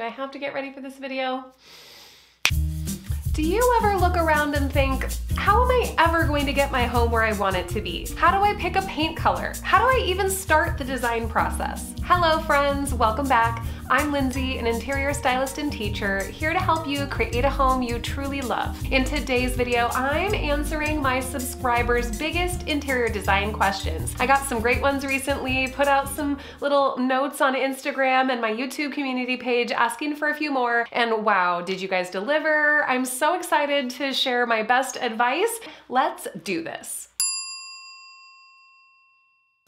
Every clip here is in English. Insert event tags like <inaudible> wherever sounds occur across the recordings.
Do I have to get ready for this video? Do you ever look around and think, how am I ever going to get my home where I want it to be? How do I pick a paint color? How do I even start the design process? Hello friends, welcome back. I'm Lindsay, an interior stylist and teacher, here to help you create a home you truly love. In today's video, I'm answering my subscribers' biggest interior design questions. I got some great ones recently, put out some little notes on Instagram and my YouTube community page asking for a few more, and wow, did you guys deliver? I'm so excited to share my best advice. Let's do this.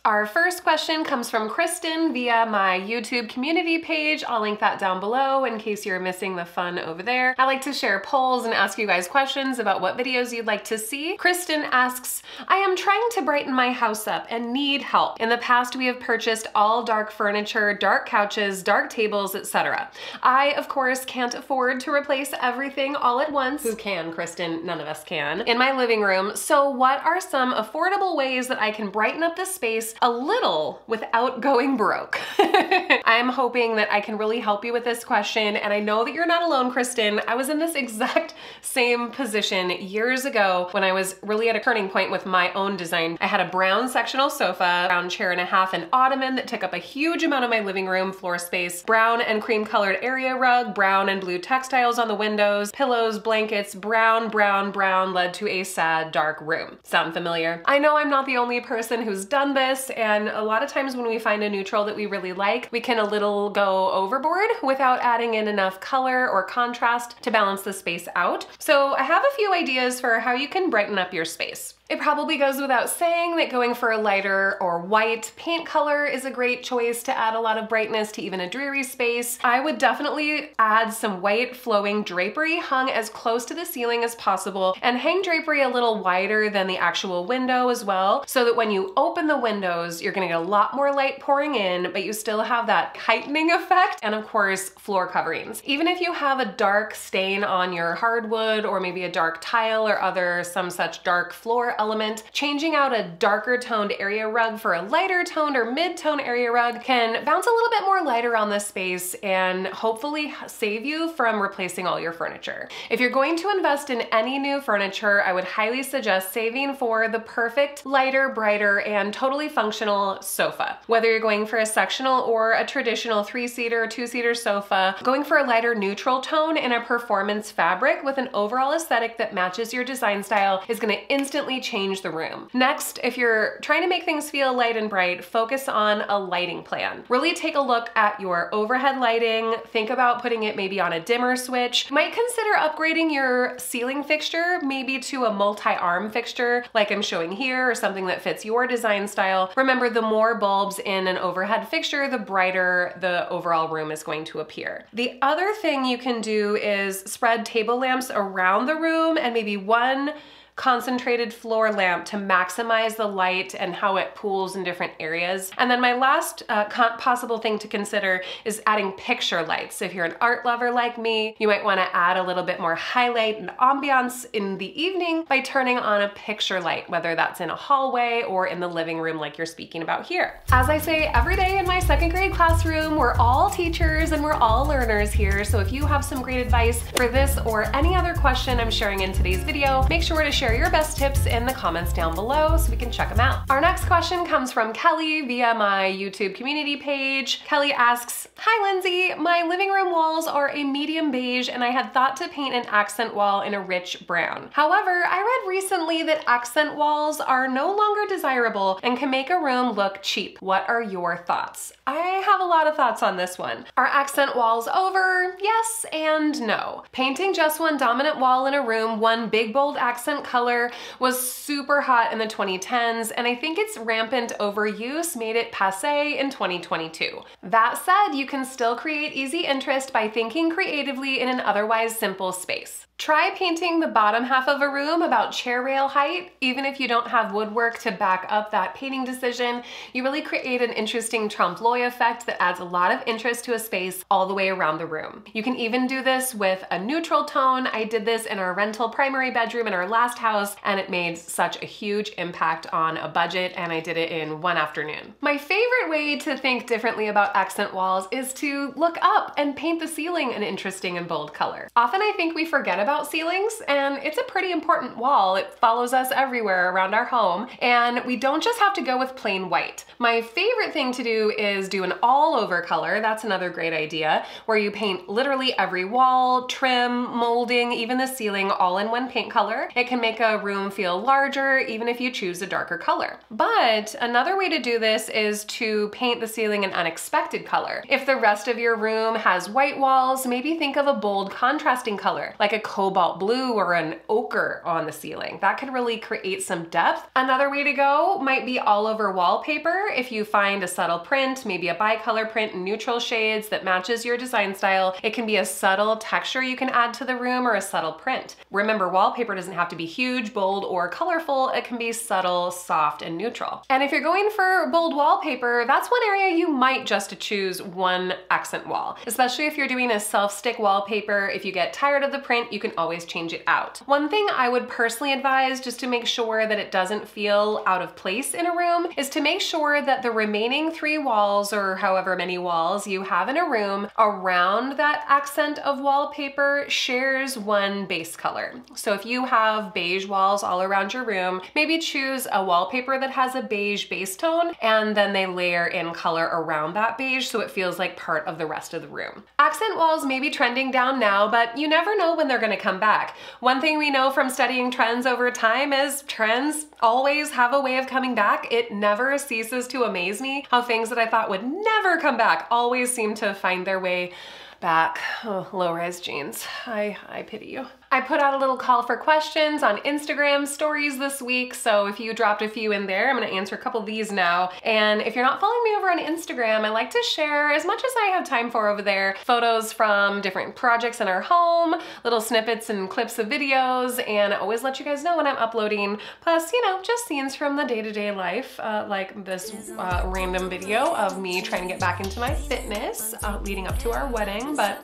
Our first question comes from Kristen via my YouTube community page. I'll link that down below in case you're missing the fun over there. I like to share polls and ask you guys questions about what videos you'd like to see. Kristen asks, I am trying to brighten my house up and need help. In the past, we have purchased all dark furniture, dark couches, dark tables, etc. I, of course, can't afford to replace everything all at once. Who can, Kristen? None of us can. In my living room. So what are some affordable ways that I can brighten up the space a little without going broke. <laughs> I'm hoping that I can really help you with this question and I know that you're not alone, Kristen. I was in this <laughs> exact same position years ago when I was really at a turning point with my own design. I had a brown sectional sofa, brown chair and a half, an ottoman that took up a huge amount of my living room floor space, brown and cream colored area rug, brown and blue textiles on the windows, pillows, blankets, brown, brown, brown led to a sad dark room. Sound familiar? I know I'm not the only person who's done this and a lot of times when we find a neutral that we really like, we can a little go overboard without adding in enough color or contrast to balance the space out. So I have a few ideas for how you can brighten up your space. It probably goes without saying that going for a lighter or white paint color is a great choice to add a lot of brightness to even a dreary space. I would definitely add some white flowing drapery hung as close to the ceiling as possible and hang drapery a little wider than the actual window as well so that when you open the windows, you're gonna get a lot more light pouring in, but you still have that heightening effect and of course floor coverings. Even if you have a dark stain on your hardwood or maybe a dark tile or other some such dark floor element, changing out a darker toned area rug for a lighter toned or mid-tone area rug can bounce a little bit more light around the space and hopefully save you from replacing all your furniture. If you're going to invest in any new furniture, I would highly suggest saving for the perfect, lighter, brighter, and totally functional sofa. Whether you're going for a sectional or a traditional three-seater, two-seater sofa, going for a lighter neutral tone in a performance fabric with an overall aesthetic that matches your design style is gonna instantly change change the room. Next, if you're trying to make things feel light and bright, focus on a lighting plan. Really take a look at your overhead lighting. Think about putting it maybe on a dimmer switch. Might consider upgrading your ceiling fixture, maybe to a multi-arm fixture like I'm showing here or something that fits your design style. Remember, the more bulbs in an overhead fixture, the brighter the overall room is going to appear. The other thing you can do is spread table lamps around the room and maybe one concentrated floor lamp to maximize the light and how it pools in different areas. And then my last uh, possible thing to consider is adding picture lights. So if you're an art lover like me, you might wanna add a little bit more highlight and ambiance in the evening by turning on a picture light, whether that's in a hallway or in the living room like you're speaking about here. As I say every day in my second grade classroom, we're all teachers and we're all learners here. So if you have some great advice for this or any other question I'm sharing in today's video, make sure to share your best tips in the comments down below so we can check them out. Our next question comes from Kelly via my YouTube community page. Kelly asks, Hi Lindsay, my living room walls are a medium beige and I had thought to paint an accent wall in a rich brown. However, I read recently that accent walls are no longer desirable and can make a room look cheap. What are your thoughts? I have a lot of thoughts on this one. Are accent walls over? Yes and no. Painting just one dominant wall in a room, one big bold accent color was super hot in the 2010s, and I think its rampant overuse made it passe in 2022. That said, you can still create easy interest by thinking creatively in an otherwise simple space. Try painting the bottom half of a room about chair rail height. Even if you don't have woodwork to back up that painting decision, you really create an interesting trompe l'oeil effect that adds a lot of interest to a space all the way around the room. You can even do this with a neutral tone. I did this in our rental primary bedroom in our last house and it made such a huge impact on a budget and I did it in one afternoon. My favorite way to think differently about accent walls is to look up and paint the ceiling an interesting and bold color. Often I think we forget about ceilings and it's a pretty important wall. It follows us everywhere around our home and we don't just have to go with plain white. My favorite thing to do is do an all over color. That's another great idea where you paint literally every wall, trim, molding, even the ceiling all in one paint color. It can make a room feel larger even if you choose a darker color. But another way to do this is to paint the ceiling an unexpected color. If the rest of your room has white walls, maybe think of a bold contrasting color, like a cobalt blue or an ochre on the ceiling. That could really create some depth. Another way to go might be all over wallpaper. If you find a subtle print, maybe a bicolor print in neutral shades that matches your design style, it can be a subtle texture you can add to the room or a subtle print. Remember, wallpaper doesn't have to be huge, bold, or colorful. It can be subtle, soft, and neutral. And if you're going for bold wallpaper, that's one area you might just choose one accent wall, especially if you're doing a self-stick wallpaper. If you get tired of the print, you can always change it out. One thing I would personally advise just to make sure that it doesn't feel out of place in a room is to make sure that the remaining three walls or however many walls you have in a room around that accent of wallpaper shares one base color. So if you have beige walls all around your room, maybe choose a wallpaper that has a beige base tone and then they layer in color around that beige so it feels like part of the rest of the room. Accent walls may be trending down now, but you never know when they're gonna come back. One thing we know from studying trends over time is trends always have a way of coming back. It never ceases to amaze me how things that I thought would never come back always seem to find their way back. Oh, low-rise jeans. I, I pity you. I put out a little call for questions on Instagram stories this week, so if you dropped a few in there, I'm gonna answer a couple of these now. And if you're not following me over on Instagram, I like to share as much as I have time for over there, photos from different projects in our home, little snippets and clips of videos, and I always let you guys know when I'm uploading, plus, you know, just scenes from the day-to-day -day life, uh, like this uh, random video of me trying to get back into my fitness uh, leading up to our wedding, but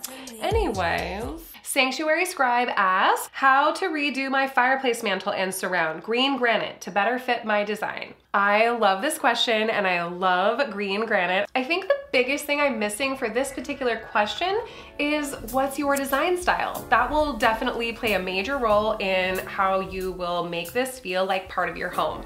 anyways, Sanctuary Scribe asks, how to redo my fireplace mantel and surround green granite to better fit my design. I love this question and I love green granite. I think the biggest thing I'm missing for this particular question is what's your design style? That will definitely play a major role in how you will make this feel like part of your home.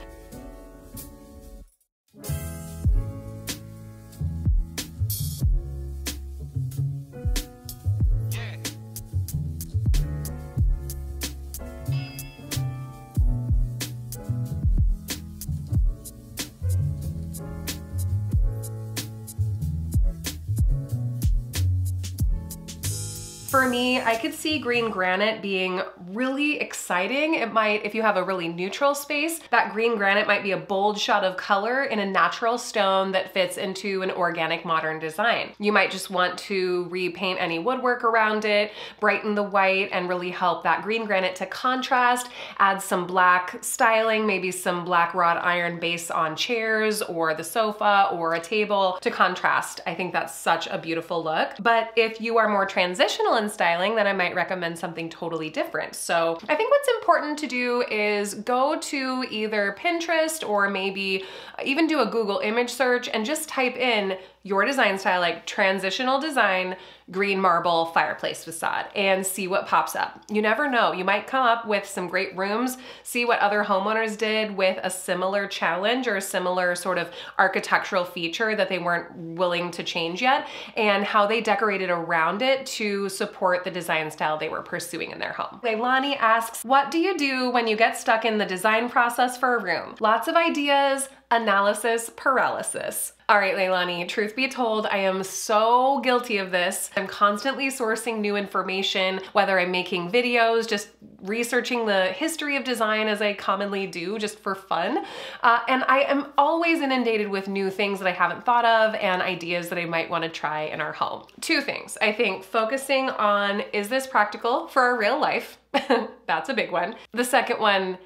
For me, I could see green granite being really exciting. It might, if you have a really neutral space, that green granite might be a bold shot of color in a natural stone that fits into an organic modern design. You might just want to repaint any woodwork around it, brighten the white, and really help that green granite to contrast, add some black styling, maybe some black wrought iron base on chairs or the sofa or a table to contrast. I think that's such a beautiful look. But if you are more transitional styling, then I might recommend something totally different. So I think what's important to do is go to either Pinterest or maybe even do a Google image search and just type in your design style, like transitional design, green marble fireplace facade and see what pops up. You never know, you might come up with some great rooms, see what other homeowners did with a similar challenge or a similar sort of architectural feature that they weren't willing to change yet and how they decorated around it to support the design style they were pursuing in their home. Leilani asks, what do you do when you get stuck in the design process for a room? Lots of ideas, analysis paralysis. All right, Leilani, truth be told, I am so guilty of this. I'm constantly sourcing new information, whether I'm making videos, just researching the history of design as I commonly do just for fun. Uh, and I am always inundated with new things that I haven't thought of and ideas that I might wanna try in our home. Two things. I think focusing on, is this practical for our real life? <laughs> That's a big one. The second one,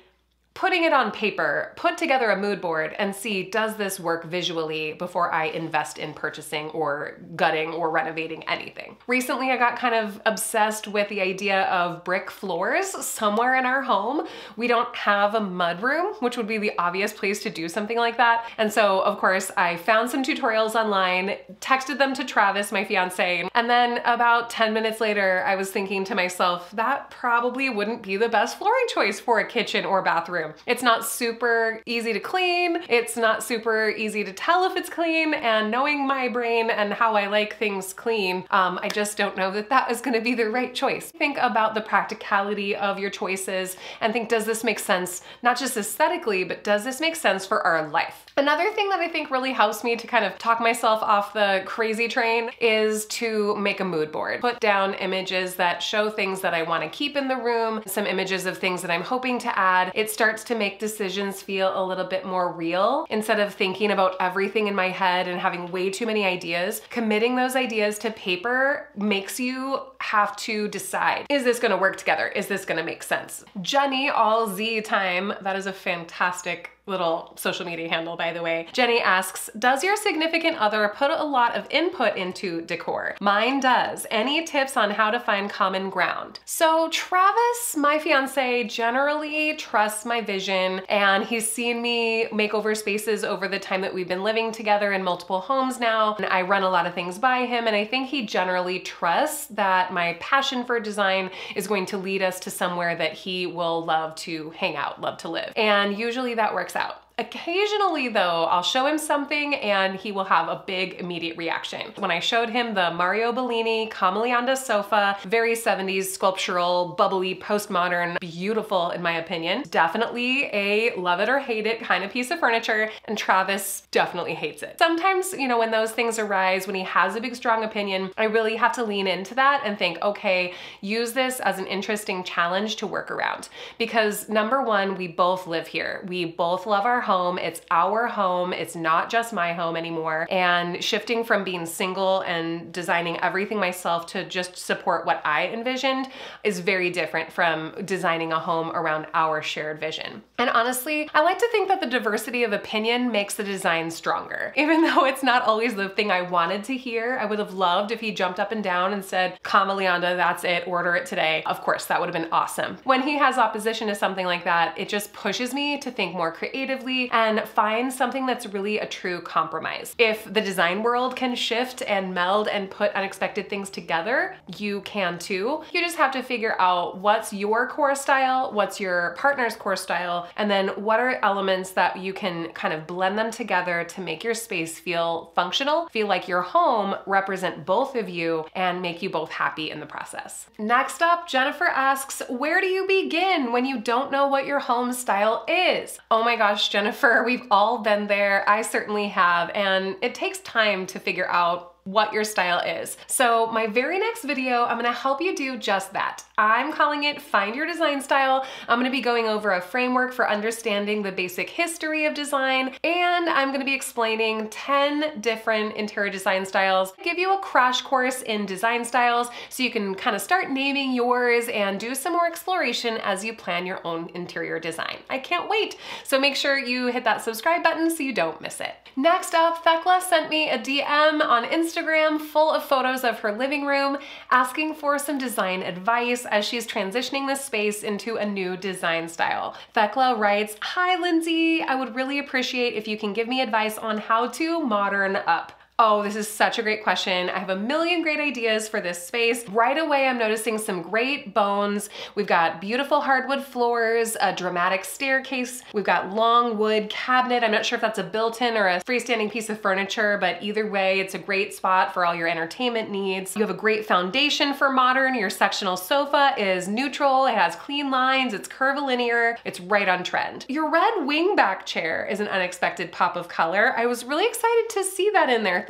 putting it on paper, put together a mood board and see does this work visually before I invest in purchasing or gutting or renovating anything. Recently, I got kind of obsessed with the idea of brick floors somewhere in our home. We don't have a mud room, which would be the obvious place to do something like that. And so, of course, I found some tutorials online, texted them to Travis, my fiance, and then about 10 minutes later, I was thinking to myself, that probably wouldn't be the best flooring choice for a kitchen or bathroom bathroom. It's not super easy to clean. It's not super easy to tell if it's clean. And knowing my brain and how I like things clean, um, I just don't know that that is gonna be the right choice. Think about the practicality of your choices and think, does this make sense? Not just aesthetically, but does this make sense for our life? Another thing that I think really helps me to kind of talk myself off the crazy train is to make a mood board. Put down images that show things that I wanna keep in the room, some images of things that I'm hoping to add. It starts starts to make decisions feel a little bit more real instead of thinking about everything in my head and having way too many ideas. Committing those ideas to paper makes you have to decide, is this gonna work together? Is this gonna make sense? Jenny, all Z time, that is a fantastic little social media handle, by the way. Jenny asks, does your significant other put a lot of input into decor? Mine does. Any tips on how to find common ground? So Travis, my fiance, generally trusts my vision and he's seen me make over spaces over the time that we've been living together in multiple homes now. And I run a lot of things by him and I think he generally trusts that my passion for design is going to lead us to somewhere that he will love to hang out, love to live. And usually that works out. Occasionally though, I'll show him something and he will have a big immediate reaction. When I showed him the Mario Bellini Camaleonda sofa, very 70s sculptural, bubbly, postmodern, beautiful in my opinion. Definitely a love it or hate it kind of piece of furniture and Travis definitely hates it. Sometimes, you know, when those things arise, when he has a big strong opinion, I really have to lean into that and think, okay, use this as an interesting challenge to work around. Because number one, we both live here. We both love our home. It's our home. It's not just my home anymore. And shifting from being single and designing everything myself to just support what I envisioned is very different from designing a home around our shared vision. And honestly, I like to think that the diversity of opinion makes the design stronger. <laughs> Even though it's not always the thing I wanted to hear, I would have loved if he jumped up and down and said, Camaleonda, that's it, order it today. Of course, that would have been awesome. When he has opposition to something like that, it just pushes me to think more creatively and find something that's really a true compromise. If the design world can shift and meld and put unexpected things together, you can too. You just have to figure out what's your core style, what's your partner's core style, and then what are elements that you can kind of blend them together to make your space feel functional, feel like your home represent both of you and make you both happy in the process. Next up, Jennifer asks, where do you begin when you don't know what your home style is? Oh my gosh, Jennifer, Jennifer. We've all been there. I certainly have. And it takes time to figure out what your style is. So my very next video, I'm gonna help you do just that. I'm calling it Find Your Design Style. I'm gonna be going over a framework for understanding the basic history of design, and I'm gonna be explaining 10 different interior design styles, give you a crash course in design styles so you can kind of start naming yours and do some more exploration as you plan your own interior design. I can't wait. So make sure you hit that subscribe button so you don't miss it. Next up, Thekla sent me a DM on Instagram Instagram full of photos of her living room, asking for some design advice as she's transitioning this space into a new design style. Thekla writes, Hi Lindsay, I would really appreciate if you can give me advice on how to modern up. Oh, this is such a great question. I have a million great ideas for this space. Right away, I'm noticing some great bones. We've got beautiful hardwood floors, a dramatic staircase. We've got long wood cabinet. I'm not sure if that's a built-in or a freestanding piece of furniture, but either way, it's a great spot for all your entertainment needs. You have a great foundation for modern. Your sectional sofa is neutral. It has clean lines. It's curvilinear. It's right on trend. Your red wingback chair is an unexpected pop of color. I was really excited to see that in there,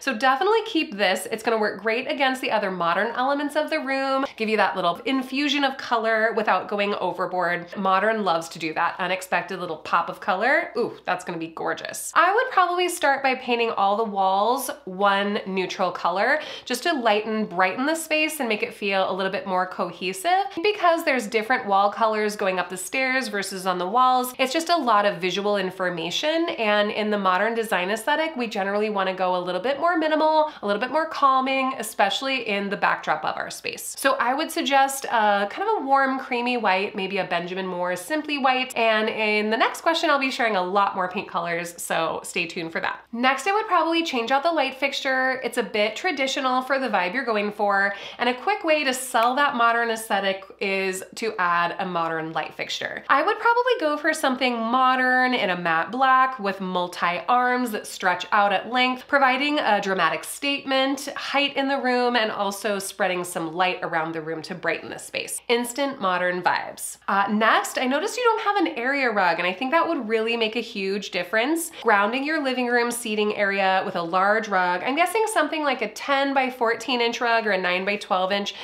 So definitely keep this. It's gonna work great against the other modern elements of the room, give you that little infusion of color without going overboard. Modern loves to do that. Unexpected little pop of color. Ooh, that's gonna be gorgeous. I would probably start by painting all the walls one neutral color just to lighten, brighten the space and make it feel a little bit more cohesive. Because there's different wall colors going up the stairs versus on the walls, it's just a lot of visual information. And in the modern design aesthetic, we generally wanna go a little bit more minimal, a little bit more calming, especially in the backdrop of our space. So I would suggest a, kind of a warm creamy white, maybe a Benjamin Moore Simply White. And in the next question, I'll be sharing a lot more paint colors, so stay tuned for that. Next, I would probably change out the light fixture. It's a bit traditional for the vibe you're going for. And a quick way to sell that modern aesthetic is to add a modern light fixture. I would probably go for something modern in a matte black with multi-arms that stretch out at length, providing a dramatic statement, height in the room, and also spreading some light around the room to brighten the space. Instant modern vibes. Uh, next, I noticed you don't have an area rug, and I think that would really make a huge difference. Grounding your living room seating area with a large rug, I'm guessing something like a 10 by 14 inch rug or a 9 by 12 inch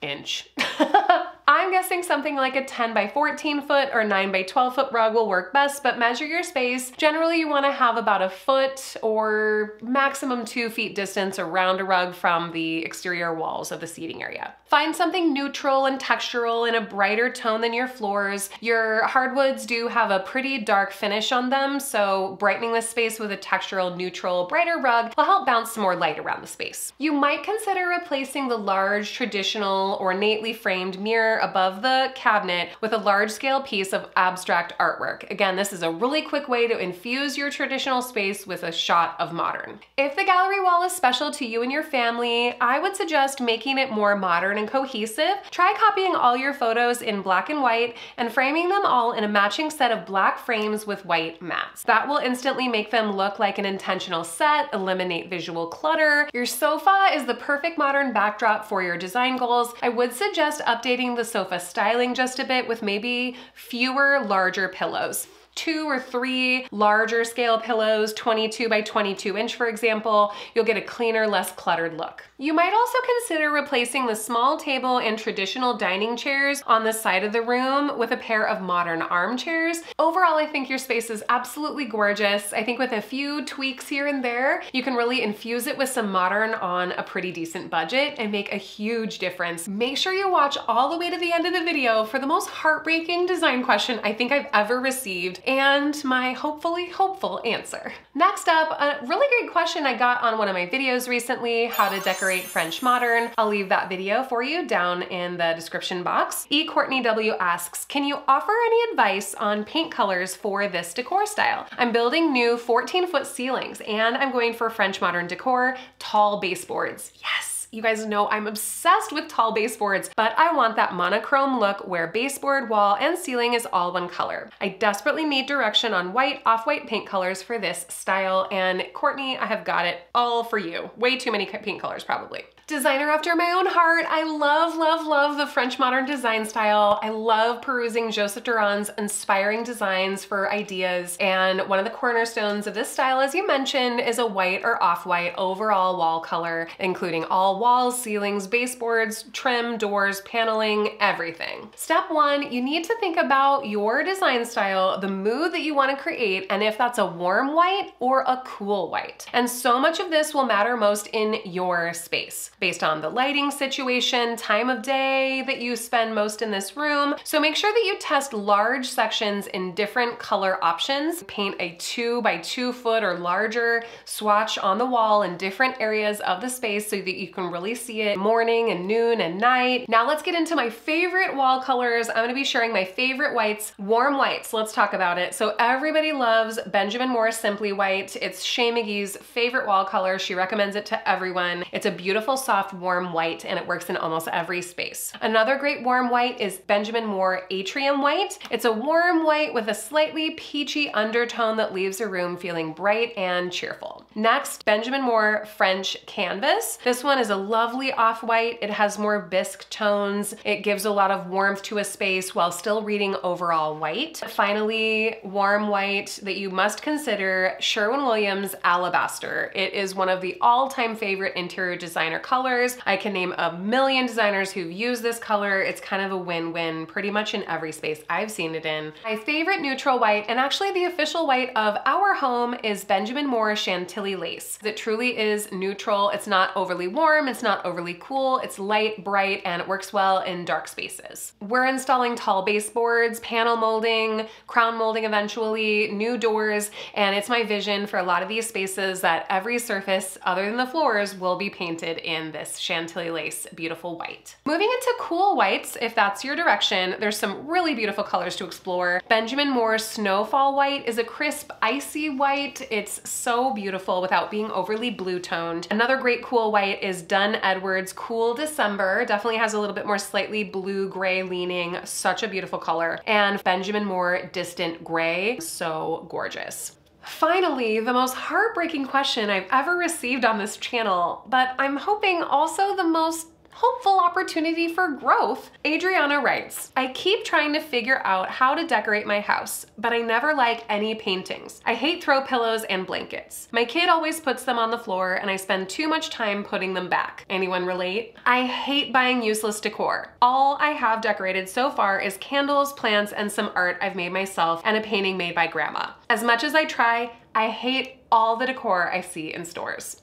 inch. <laughs> I'm guessing something like a 10 by 14 foot or 9 by 12 foot rug will work best, but measure your space. Generally, you wanna have about a foot or maximum two feet distance around a rug from the exterior walls of the seating area. Find something neutral and textural in a brighter tone than your floors. Your hardwoods do have a pretty dark finish on them, so brightening the space with a textural, neutral, brighter rug will help bounce some more light around the space. You might consider replacing the large, traditional, ornately framed mirror above the cabinet with a large scale piece of abstract artwork. Again, this is a really quick way to infuse your traditional space with a shot of modern. If the gallery wall is special to you and your family, I would suggest making it more modern and cohesive. Try copying all your photos in black and white and framing them all in a matching set of black frames with white mats. That will instantly make them look like an intentional set, eliminate visual clutter. Your sofa is the perfect modern backdrop for your design goals. I would suggest updating the sofa styling just a bit with maybe fewer larger pillows two or three larger scale pillows, 22 by 22 inch for example, you'll get a cleaner, less cluttered look. You might also consider replacing the small table and traditional dining chairs on the side of the room with a pair of modern armchairs. Overall, I think your space is absolutely gorgeous. I think with a few tweaks here and there, you can really infuse it with some modern on a pretty decent budget and make a huge difference. Make sure you watch all the way to the end of the video for the most heartbreaking design question I think I've ever received and my hopefully hopeful answer. Next up, a really great question I got on one of my videos recently, how to decorate French modern. I'll leave that video for you down in the description box. E. Courtney W asks, can you offer any advice on paint colors for this decor style? I'm building new 14 foot ceilings and I'm going for French modern decor, tall baseboards. Yes! You guys know I'm obsessed with tall baseboards, but I want that monochrome look where baseboard, wall, and ceiling is all one color. I desperately need direction on white, off-white paint colors for this style, and Courtney, I have got it all for you. Way too many paint colors, probably. Designer after my own heart. I love, love, love the French modern design style. I love perusing Joseph Dirand's inspiring designs for ideas. And one of the cornerstones of this style, as you mentioned, is a white or off-white overall wall color, including all walls, ceilings, baseboards, trim, doors, paneling, everything. Step one, you need to think about your design style, the mood that you wanna create, and if that's a warm white or a cool white. And so much of this will matter most in your space. Based on the lighting situation, time of day that you spend most in this room. So make sure that you test large sections in different color options. Paint a two by two foot or larger swatch on the wall in different areas of the space so that you can really see it morning and noon and night. Now let's get into my favorite wall colors. I'm gonna be sharing my favorite whites, warm whites. Let's talk about it. So everybody loves Benjamin Moore Simply White. It's Shea McGee's favorite wall color. She recommends it to everyone. It's a beautiful, soft, warm white and it works in almost every space. Another great warm white is Benjamin Moore Atrium White. It's a warm white with a slightly peachy undertone that leaves a room feeling bright and cheerful. Next, Benjamin Moore French Canvas. This one is a lovely off-white. It has more bisque tones. It gives a lot of warmth to a space while still reading overall white. Finally, warm white that you must consider Sherwin-Williams Alabaster. It is one of the all-time favorite interior designer colors. I can name a million designers who've used this color. It's kind of a win-win pretty much in every space I've seen it in. My favorite neutral white, and actually the official white of our home is Benjamin Moore Chantilly Lace. It truly is neutral. It's not overly warm, it's not overly cool, it's light, bright, and it works well in dark spaces. We're installing tall baseboards, panel molding, crown molding eventually, new doors, and it's my vision for a lot of these spaces that every surface other than the floors will be painted in this Chantilly Lace beautiful white. Moving into cool whites, if that's your direction, there's some really beautiful colors to explore. Benjamin Moore Snowfall White is a crisp, icy white. It's so beautiful without being overly blue toned. Another great cool white is Dunn Edwards Cool December. Definitely has a little bit more slightly blue gray leaning. Such a beautiful color. And Benjamin Moore Distant Gray. So gorgeous. Finally, the most heartbreaking question I've ever received on this channel, but I'm hoping also the most hopeful opportunity for growth. Adriana writes, I keep trying to figure out how to decorate my house, but I never like any paintings. I hate throw pillows and blankets. My kid always puts them on the floor and I spend too much time putting them back. Anyone relate? I hate buying useless decor. All I have decorated so far is candles, plants, and some art I've made myself and a painting made by grandma. As much as I try, I hate all the decor I see in stores.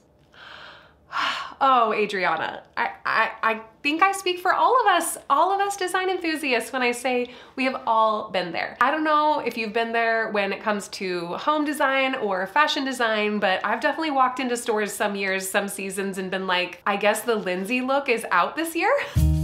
<sighs> Oh, Adriana, I, I, I think I speak for all of us, all of us design enthusiasts when I say we have all been there. I don't know if you've been there when it comes to home design or fashion design, but I've definitely walked into stores some years, some seasons and been like, I guess the Lindsay look is out this year. <laughs>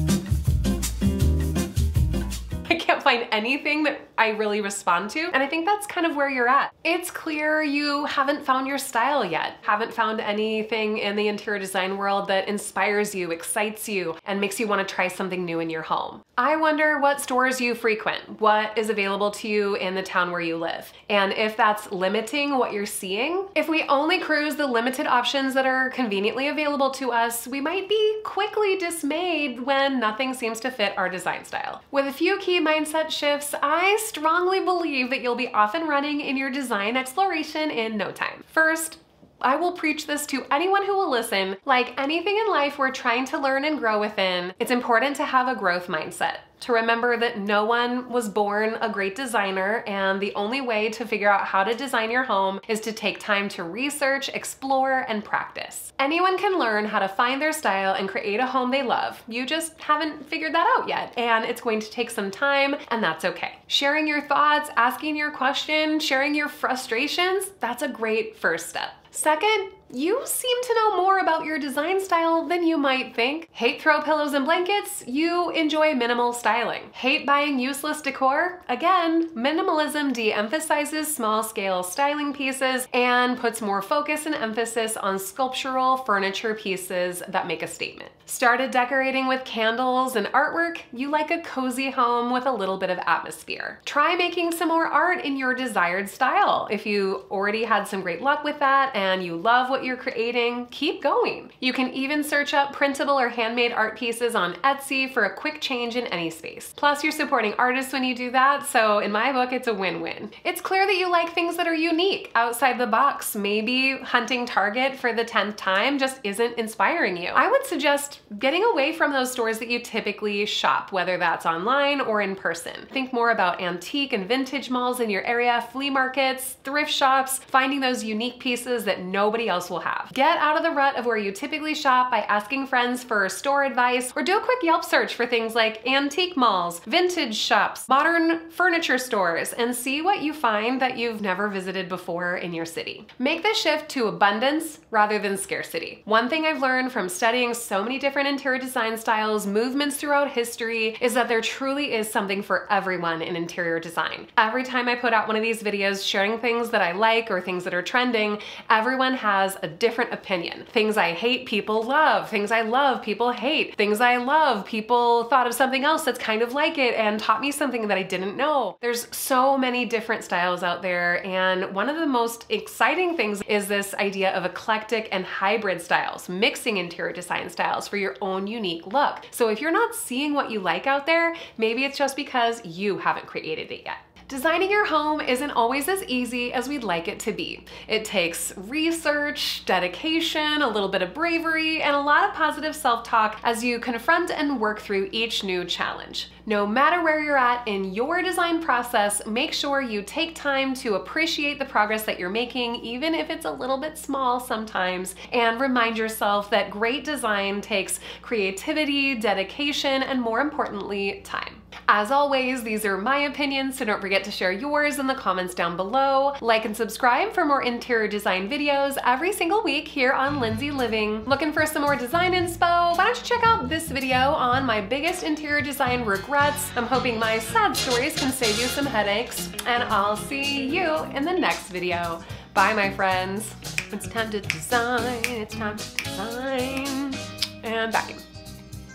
<laughs> can't find anything that I really respond to. And I think that's kind of where you're at. It's clear you haven't found your style yet, haven't found anything in the interior design world that inspires you, excites you, and makes you want to try something new in your home. I wonder what stores you frequent, what is available to you in the town where you live, and if that's limiting what you're seeing. If we only cruise the limited options that are conveniently available to us, we might be quickly dismayed when nothing seems to fit our design style. With a few key mindset shifts, I strongly believe that you'll be off and running in your design exploration in no time. First, I will preach this to anyone who will listen. Like anything in life we're trying to learn and grow within, it's important to have a growth mindset to remember that no one was born a great designer and the only way to figure out how to design your home is to take time to research, explore, and practice. Anyone can learn how to find their style and create a home they love. You just haven't figured that out yet and it's going to take some time and that's okay. Sharing your thoughts, asking your question, sharing your frustrations, that's a great first step. Second, you seem to know more about your design style than you might think. Hate throw pillows and blankets? You enjoy minimal styling. Hate buying useless decor? Again, minimalism de-emphasizes small-scale styling pieces and puts more focus and emphasis on sculptural furniture pieces that make a statement. Started decorating with candles and artwork? You like a cozy home with a little bit of atmosphere. Try making some more art in your desired style. If you already had some great luck with that and you love what you're creating, keep going. You can even search up printable or handmade art pieces on Etsy for a quick change in any space. Plus you're supporting artists when you do that, so in my book, it's a win-win. It's clear that you like things that are unique, outside the box. Maybe hunting Target for the 10th time just isn't inspiring you. I would suggest getting away from those stores that you typically shop, whether that's online or in person. Think more about antique and vintage malls in your area, flea markets, thrift shops, finding those unique pieces that nobody else will have. Get out of the rut of where you typically shop by asking friends for store advice or do a quick Yelp search for things like antique malls, vintage shops, modern furniture stores, and see what you find that you've never visited before in your city. Make the shift to abundance rather than scarcity. One thing I've learned from studying so many different interior design styles, movements throughout history, is that there truly is something for everyone in interior design. Every time I put out one of these videos sharing things that I like or things that are trending, everyone has a different opinion. Things I hate, people love. Things I love, people hate. Things I love, people thought of something else that's kind of like it and taught me something that I didn't know. There's so many different styles out there, and one of the most exciting things is this idea of eclectic and hybrid styles, mixing interior design styles for your own unique look. So if you're not seeing what you like out there, maybe it's just because you haven't created it yet. Designing your home isn't always as easy as we'd like it to be. It takes research, dedication, a little bit of bravery, and a lot of positive self-talk as you confront and work through each new challenge. No matter where you're at in your design process, make sure you take time to appreciate the progress that you're making, even if it's a little bit small sometimes, and remind yourself that great design takes creativity, dedication, and more importantly, time. As always, these are my opinions, so don't forget to share yours in the comments down below. Like and subscribe for more interior design videos every single week here on Lindsay Living. Looking for some more design inspo? Why don't you check out this video on my biggest interior design regrets. I'm hoping my sad stories can save you some headaches, and I'll see you in the next video. Bye, my friends. It's time to design, it's time to design. And in.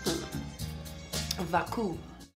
Hmm. Vacu.